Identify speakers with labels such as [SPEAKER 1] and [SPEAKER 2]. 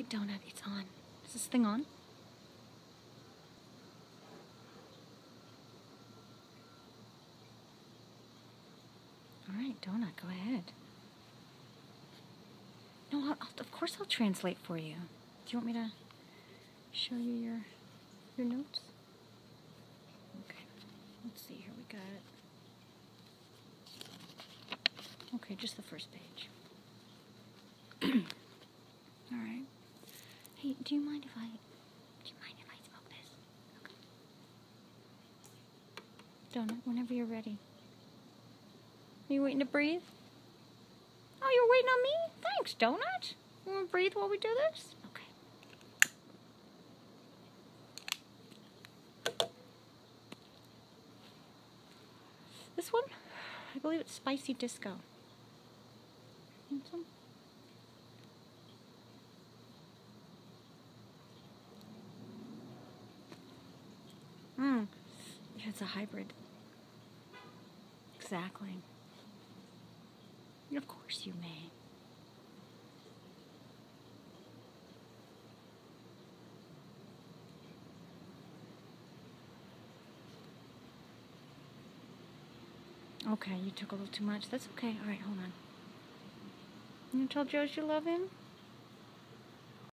[SPEAKER 1] Okay, Donut, it's on. Is this thing on? Alright, Donut, go ahead. No, I'll, I'll, of course I'll translate for you. Do you want me to show you your your notes? Okay, let's see here. We got Okay, just the first page. Do you mind if I do you mind if I smoke this? Okay. Donut, whenever you're ready. Are you waiting to breathe? Oh, you're waiting on me? Thanks, Donut. You want to breathe while we do this? Okay. This one, I believe it's Spicy Disco. Some? It's a hybrid. Exactly. Of course you may. Okay, you took a little too much. That's okay. All right, hold on. You tell Joe you love him?